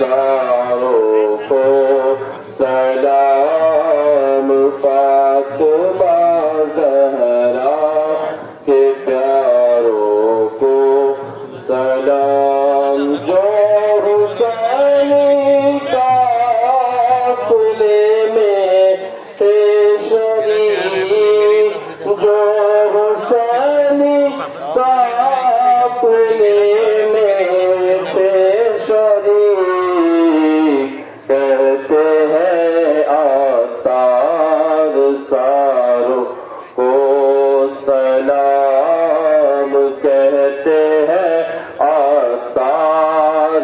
داروں کو سلام کے پیاروں جو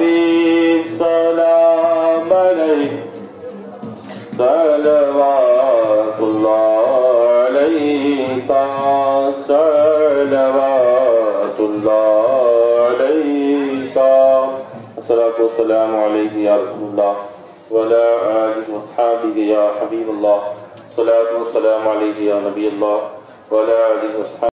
السلام عليك. يا رسول الله. ولا آله وأصحابه يا حبيب الله. صلاة والسلام عليك يا نبي الله. ولا آله وأصحابه